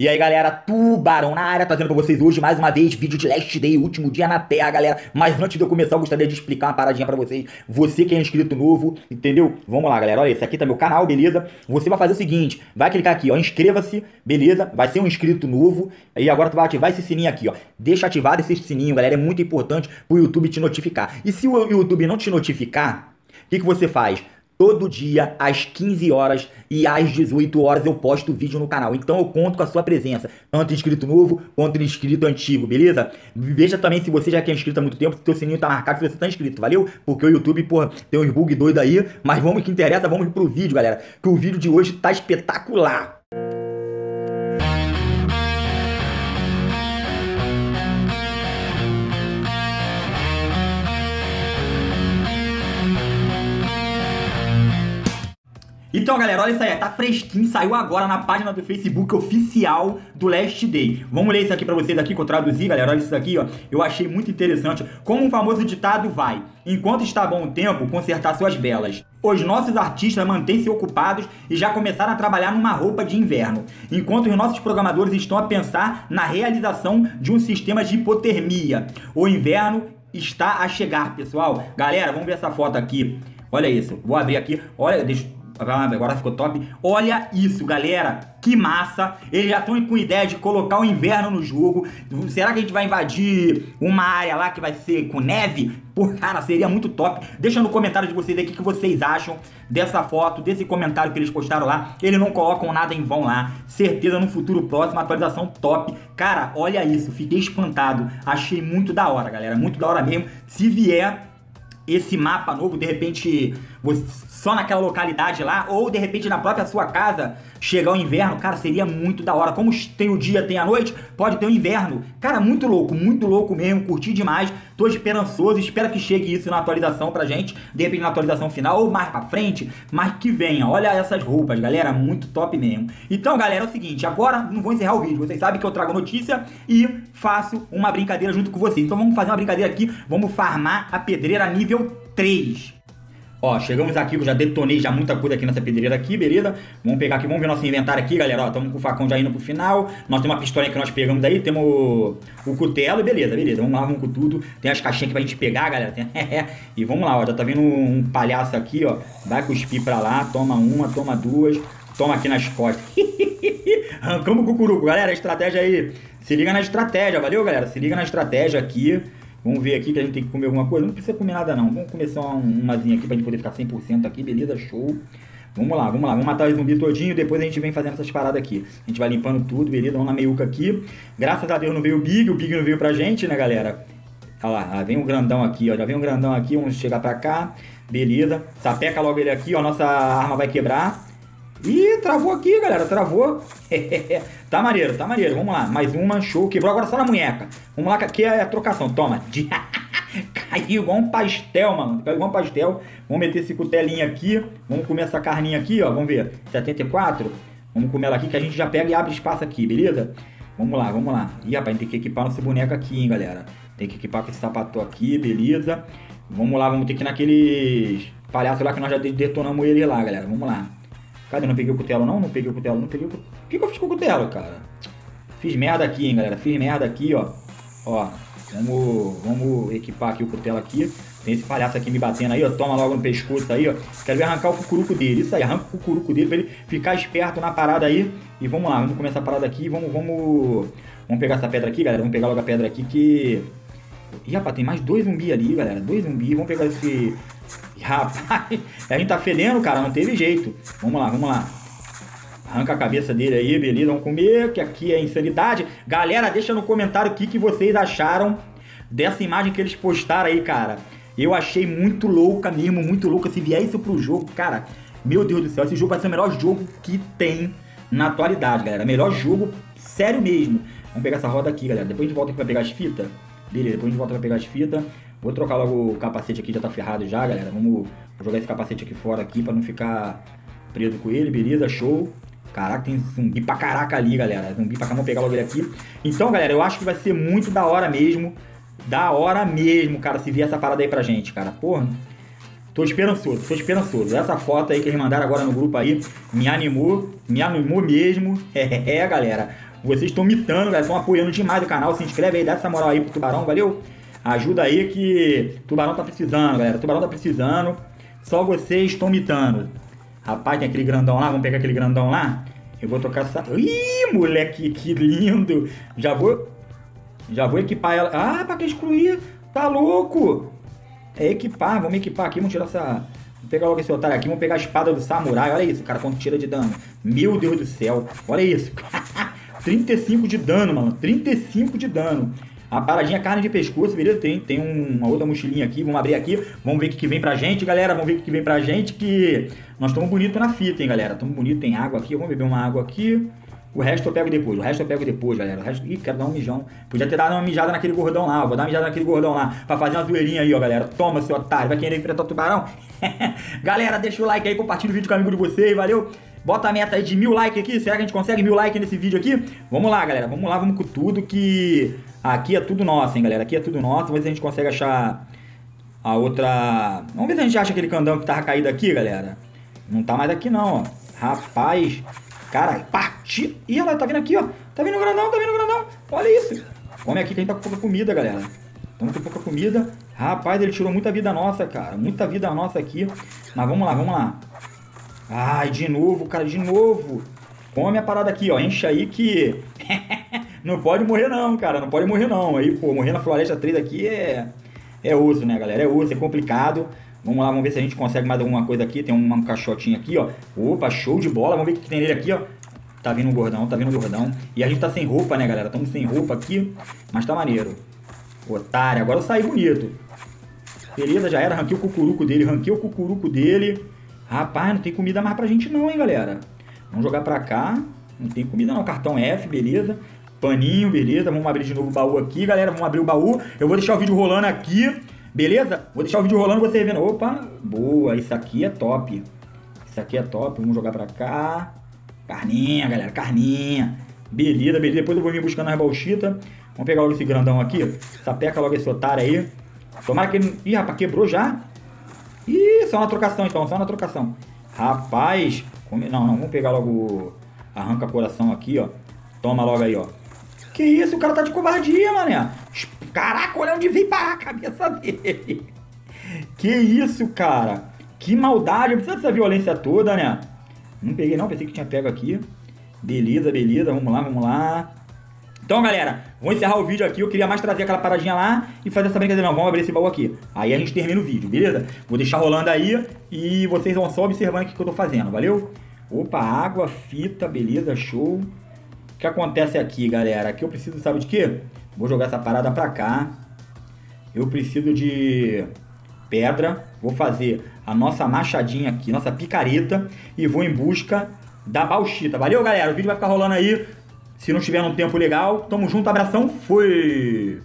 E aí, galera, Tubarão na área, trazendo pra vocês hoje mais uma vez vídeo de Last Day, último dia na Terra, galera. Mas antes de eu começar, eu gostaria de explicar uma paradinha pra vocês. Você que é inscrito novo, entendeu? Vamos lá, galera. Olha, esse aqui tá meu canal, beleza? Você vai fazer o seguinte, vai clicar aqui, ó, inscreva-se, beleza? Vai ser um inscrito novo. E agora tu vai ativar esse sininho aqui, ó. Deixa ativado esse sininho, galera, é muito importante pro YouTube te notificar. E se o YouTube não te notificar, o que, que você faz? Todo dia, às 15 horas e às 18 horas, eu posto vídeo no canal. Então eu conto com a sua presença, tanto inscrito novo quanto inscrito antigo, beleza? Veja também se você já é inscrito há muito tempo, se seu sininho tá marcado, se você tá inscrito, valeu? Porque o YouTube, porra, tem uns bug doido aí. Mas vamos que interessa, vamos pro vídeo, galera. Que o vídeo de hoje tá espetacular. Então, galera, olha isso aí, tá fresquinho, saiu agora na página do Facebook oficial do Last Day. Vamos ler isso aqui pra vocês aqui que eu traduzi, galera. Olha isso aqui, ó. Eu achei muito interessante. Como um famoso ditado vai: Enquanto está bom o tempo, consertar suas velas. Os nossos artistas mantêm-se ocupados e já começaram a trabalhar numa roupa de inverno, enquanto os nossos programadores estão a pensar na realização de um sistema de hipotermia. O inverno está a chegar, pessoal. Galera, vamos ver essa foto aqui. Olha isso. Vou abrir aqui. Olha, deixa Agora ficou top. Olha isso, galera. Que massa. Eles já estão com ideia de colocar o inverno no jogo. Será que a gente vai invadir uma área lá que vai ser com neve? Por cara, seria muito top. Deixa no comentário de vocês aí o que vocês acham dessa foto, desse comentário que eles postaram lá. Eles não colocam nada em vão lá. Certeza no futuro próximo, atualização top. Cara, olha isso. Fiquei espantado. Achei muito da hora, galera. Muito da hora mesmo. Se vier esse mapa novo, de repente, só naquela localidade lá, ou de repente na própria sua casa, chegar o inverno, cara, seria muito da hora. Como tem o dia, tem a noite, pode ter o inverno. Cara, muito louco, muito louco mesmo, curti demais. Tô esperançoso, espero que chegue isso na atualização pra gente, de repente na atualização final, ou mais pra frente, mas que venha. Olha essas roupas, galera, muito top mesmo. Então, galera, é o seguinte, agora não vou encerrar o vídeo, vocês sabem que eu trago notícia e faço uma brincadeira junto com vocês. Então vamos fazer uma brincadeira aqui, vamos farmar a pedreira nível 3. Ó, chegamos aqui, eu já detonei já muita coisa aqui nessa pedreira aqui, beleza? Vamos pegar aqui, vamos ver nosso inventário aqui, galera, ó, estamos com o facão já indo pro final, nós temos uma pistolinha que nós pegamos aí, temos o, o cutelo, beleza, beleza, vamos lá, vamos com tudo, tem as caixinhas aqui pra gente pegar, galera, tem, e vamos lá, ó, já tá vindo um palhaço aqui, ó, vai cuspir pra lá, toma uma, toma duas, toma aqui nas costas, arrancamos o cucuruco, galera, a estratégia aí, se liga na estratégia, valeu, galera, se liga na estratégia aqui, Vamos ver aqui que a gente tem que comer alguma coisa. Não precisa comer nada não. Vamos comer só umazinha aqui pra gente poder ficar 100% aqui, beleza? Show. Vamos lá, vamos lá. Vamos matar o zumbi todinho depois a gente vem fazendo essas paradas aqui. A gente vai limpando tudo, beleza? Vamos na meiuca aqui. Graças a Deus não veio o Big, o Big não veio pra gente, né, galera? Olha lá, vem um grandão aqui, ó. Já vem um grandão aqui, vamos chegar pra cá. Beleza. Sapeca logo ele aqui, ó. Nossa arma vai quebrar. Ih, travou aqui, galera, travou. tá maneiro, tá maneiro. Vamos lá, mais uma, show. Quebrou agora só na munheca. Vamos lá, que aqui é a trocação. Toma. Caiu igual um pastel, mano. Caiu igual um pastel. Vamos meter esse cutelinho aqui. Vamos comer essa carninha aqui, ó. Vamos ver. 74. Vamos comer ela aqui que a gente já pega e abre espaço aqui, beleza? Vamos lá, vamos lá. Ih, rapaz, tem que equipar nosso boneco aqui, hein, galera. Tem que equipar com esse sapato aqui, beleza? Vamos lá, vamos ter que ir naqueles palhaços lá que nós já detonamos ele lá, galera. Vamos lá. Cadê? Não peguei o cutelo não? Não peguei o cutelo, não peguei o cutelo. O que, que eu fiz com o cutelo, cara? Fiz merda aqui, hein, galera. Fiz merda aqui, ó. Ó, vamos, vamos equipar aqui o cutelo aqui. Tem esse palhaço aqui me batendo aí, ó. Toma logo no pescoço aí, ó. Quero ver arrancar o cucuruco dele. Isso aí, arranca o cucuruco dele pra ele ficar esperto na parada aí. E vamos lá, vamos começar a parada aqui. Vamos, vamos... Vamos pegar essa pedra aqui, galera. Vamos pegar logo a pedra aqui que... Ih, rapaz, tem mais dois zumbis ali, galera. Dois zumbis. Vamos pegar esse, Rapaz, a gente tá fedendo, cara, não teve jeito. Vamos lá, vamos lá. Arranca a cabeça dele aí, beleza, vamos comer, que aqui é insanidade. Galera, deixa no comentário o que, que vocês acharam dessa imagem que eles postaram aí, cara. Eu achei muito louca mesmo, muito louca. Se vier isso pro jogo, cara, meu Deus do céu, esse jogo vai ser o melhor jogo que tem na atualidade, galera. Melhor jogo, sério mesmo. Vamos pegar essa roda aqui, galera. Depois a gente volta aqui pra pegar as fitas. Beleza, depois a gente volta pra pegar as fitas. Vou trocar logo o capacete aqui, já tá ferrado já, galera. Vamos jogar esse capacete aqui fora aqui pra não ficar preso com ele, beleza? Show. Caraca, tem zumbi pra caraca ali, galera. Zumbi pra cá, vamos pegar logo ele aqui. Então, galera, eu acho que vai ser muito da hora mesmo. Da hora mesmo, cara, se vier essa parada aí pra gente, cara. Porra, tô esperançoso, tô esperançoso. Essa foto aí que eles mandaram agora no grupo aí me animou, me animou mesmo. É, é galera. Vocês estão mitando, galera. Estão apoiando demais o canal. Se inscreve aí, dá essa moral aí pro Tubarão, valeu? Ajuda aí que Tubarão tá precisando, galera. Tubarão tá precisando. Só vocês estão mitando. Rapaz, tem aquele grandão lá. Vamos pegar aquele grandão lá. Eu vou tocar essa... Ih, moleque, que lindo. Já vou... Já vou equipar ela. Ah, pra que excluir? Tá louco? É equipar. Vamos equipar aqui. Vamos tirar essa... Vamos pegar logo esse otário aqui. Vamos pegar a espada do samurai. Olha isso, cara. Quanto tira de dano. Meu Deus do céu. Olha isso. 35 de dano, mano. 35 de dano. A paradinha carne de pescoço, beleza? Tem, tem uma outra mochilinha aqui, vamos abrir aqui, vamos ver o que, que vem pra gente, galera. Vamos ver o que, que vem pra gente, que nós estamos bonito na fita, hein, galera. Estamos bonito, tem água aqui, vamos beber uma água aqui. O resto eu pego depois, o resto eu pego depois, galera. O resto... Ih, quero dar um mijão. Podia ter dado uma mijada naquele gordão lá, vou dar uma mijada naquele gordão lá, pra fazer uma zoeirinha aí, ó, galera. Toma, seu otário, vai querer enfrentar o tubarão? galera, deixa o like aí, compartilha o vídeo com o amigo de vocês, valeu? Bota a meta aí de mil likes aqui. Será que a gente consegue mil likes nesse vídeo aqui? Vamos lá, galera. Vamos lá, vamos com tudo que... Aqui é tudo nosso, hein, galera. Aqui é tudo nosso. Vamos ver se a gente consegue achar a outra... Vamos ver se a gente acha aquele candão que tava caído aqui, galera. Não tá mais aqui, não, ó. Rapaz. Cara, partiu. Ih, ela tá vindo aqui, ó. Tá vindo grandão, tá vindo grandão. Olha isso. Come aqui quem tá com pouca comida, galera. Estamos com pouca comida. Rapaz, ele tirou muita vida nossa, cara. Muita vida nossa aqui. Mas vamos lá, vamos lá. Ai, de novo, cara, de novo. Come a parada aqui, ó. Enche aí que. não pode morrer, não, cara. Não pode morrer, não. Aí, pô, morrer na Floresta 3 aqui é. É osso, né, galera? É osso, é complicado. Vamos lá, vamos ver se a gente consegue mais alguma coisa aqui. Tem um caixotinho aqui, ó. Opa, show de bola. Vamos ver o que tem nele aqui, ó. Tá vindo um gordão, tá vindo um gordão. E a gente tá sem roupa, né, galera? Estamos sem roupa aqui, mas tá maneiro. Otário, agora eu saí bonito. Beleza, já era. Ranquei o cucuruco dele, ranquei o cucuruco dele. Rapaz, não tem comida mais pra gente não, hein, galera. Vamos jogar pra cá. Não tem comida não. Cartão F, beleza. Paninho, beleza. Vamos abrir de novo o baú aqui, galera. Vamos abrir o baú. Eu vou deixar o vídeo rolando aqui. Beleza? Vou deixar o vídeo rolando você vendo. Opa, boa. Isso aqui é top. Isso aqui é top. Vamos jogar pra cá. Carninha, galera. Carninha. Beleza, beleza. Depois eu vou vir buscando as balchitas. Vamos pegar logo esse grandão aqui. Sapeca logo esse otário aí. Tomara que ele... Ih, rapaz, quebrou já. Ih, só na trocação então, só na trocação. Rapaz, não, não, vamos pegar logo arranca coração aqui, ó. Toma logo aí, ó. Que isso, o cara tá de covardia, mané. Caraca, olha onde vem parar a cabeça dele. Que isso, cara. Que maldade, precisa dessa violência toda, né? Não peguei não, pensei que tinha pego aqui. Beleza, beleza, vamos lá, vamos lá. Então, galera, vou encerrar o vídeo aqui. Eu queria mais trazer aquela paradinha lá e fazer essa brincadeira. Não, vamos abrir esse baú aqui. Aí a gente termina o vídeo, beleza? Vou deixar rolando aí e vocês vão só observando o que eu tô fazendo, valeu? Opa, água, fita, beleza, show. Que acontece aqui, galera? Aqui eu preciso, sabe de quê? Vou jogar essa parada pra cá. Eu preciso de pedra. Vou fazer a nossa machadinha aqui, nossa picareta. E vou em busca da bauxita. Valeu, galera? O vídeo vai ficar rolando aí. Se não estiver num tempo legal, tamo junto, abração, fui!